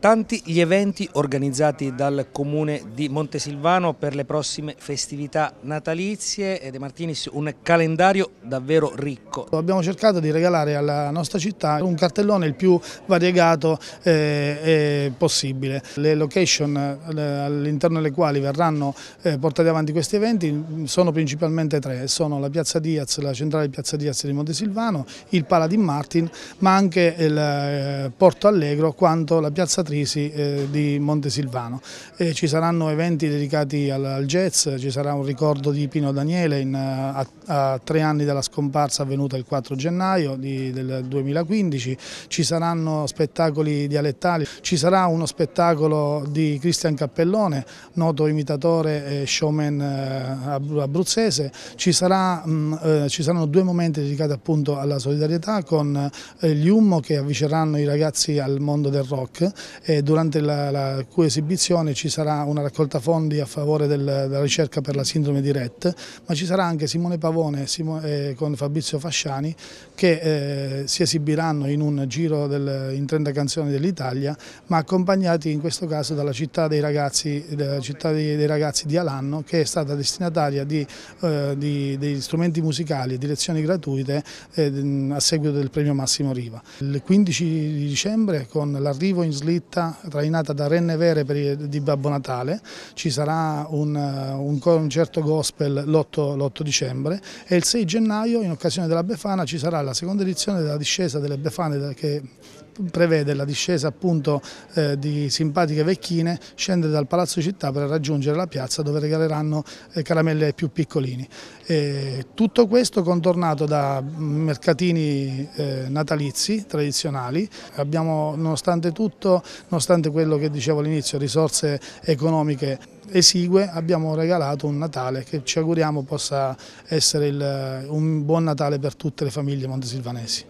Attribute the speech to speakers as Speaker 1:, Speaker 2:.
Speaker 1: Tanti gli eventi organizzati dal comune di Montesilvano per le prossime festività natalizie e De Martinis un calendario davvero ricco.
Speaker 2: Abbiamo cercato di regalare alla nostra città un cartellone il più variegato eh, eh, possibile. Le location eh, all'interno delle quali verranno eh, portati avanti questi eventi sono principalmente tre, sono la Piazza Diaz, la centrale Piazza Diaz di Montesilvano, il Paladin Martin ma anche il eh, Porto Allegro quanto la Piazza Trisi eh, di Montesilvano. E ci saranno eventi dedicati al, al, jazz, ci sarà un ricordo di Pino Daniele in, a, a, tre anni dalla scomparsa avvenuta il 4 gennaio di, del 2015, ci saranno spettacoli dialettali, ci sarà uno spettacolo di Cristian Cappellone, noto imitatore e showman eh, abruzzese, ci, sarà, mh, mm, eh, ci saranno due momenti dedicati appunto alla solidarietà con eh, gli UMMO che avviceranno i ragazzi al mondo del rock e durante la, la, cui esibizione ci sarà una raccolta fondi a favore del, della ricerca per la sindrome di Rett, ma ci sarà anche Simone Pavone Simone, eh, con Fabrizio Fasciani che eh, si esibiranno in un giro del, in 30 canzoni dell'Italia, ma accompagnati in questo caso dalla città dei ragazzi, città dei, dei ragazzi di Alanno che è stata destinataria di, eh, di, degli strumenti musicali e di lezioni gratuite eh, a seguito del premio Massimo Riva. Il 15 di dicembre con l'arrivo in slitta trainata da Renne Vere per, di Babbo Natale, ci sarà un, un concerto gospel l'8 dicembre e il 6 gennaio in occasione della Befana ci sarà la seconda edizione della discesa delle Befane che prevede la discesa appunto eh, di simpatiche vecchine scendere dal Palazzo Città per raggiungere la piazza dove regaleranno eh, caramelle ai più piccolini. E tutto questo contornato da mercatini eh, natalizi tradizionali, abbiamo nonostante tutto, nonostante quello che dicevo all'inizio, risorse economiche esigue, abbiamo regalato un Natale che ci auguriamo possa essere il, un buon Natale per tutte le famiglie montesilvanesi.